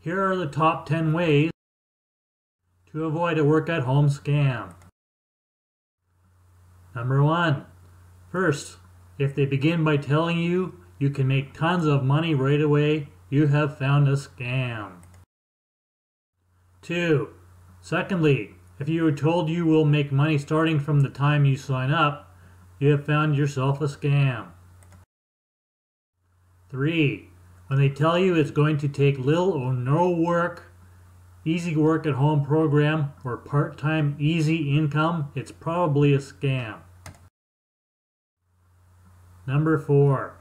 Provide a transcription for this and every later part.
Here are the top 10 ways to avoid a work at home scam. Number one, first, if they begin by telling you you can make tons of money right away, you have found a scam. Two, secondly, if you are told you will make money starting from the time you sign up, you have found yourself a scam. Three, when they tell you it's going to take little or no work, easy work at home program, or part time easy income, it's probably a scam. Number four,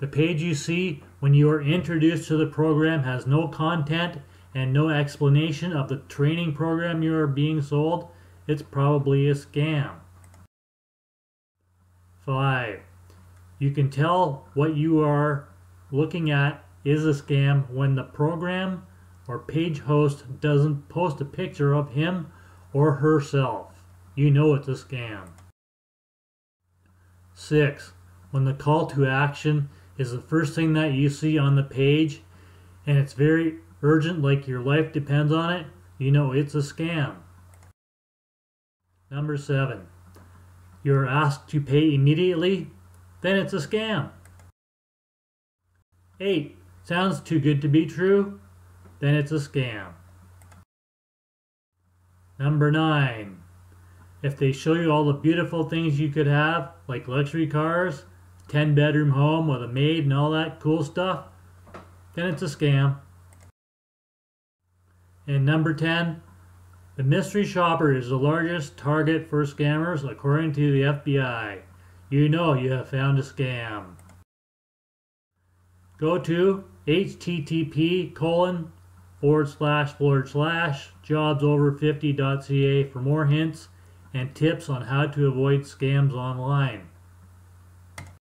the page you see when you are introduced to the program has no content and no explanation of the training program you are being sold. It's probably a scam. 5. You can tell what you are looking at is a scam when the program or page host doesn't post a picture of him or herself. You know it's a scam. 6. When the call to action is the first thing that you see on the page and it's very urgent, like your life depends on it, you know it's a scam. Number 7. You're asked to pay immediately, then it's a scam. 8. Sounds too good to be true? Then it's a scam. Number 9. If they show you all the beautiful things you could have, like luxury cars, 10 bedroom home with a maid and all that cool stuff, then it's a scam. And number 10, the mystery shopper is the largest target for scammers according to the FBI. You know you have found a scam. Go to http colon forward slash forward slash jobsover50.ca for more hints and tips on how to avoid scams online.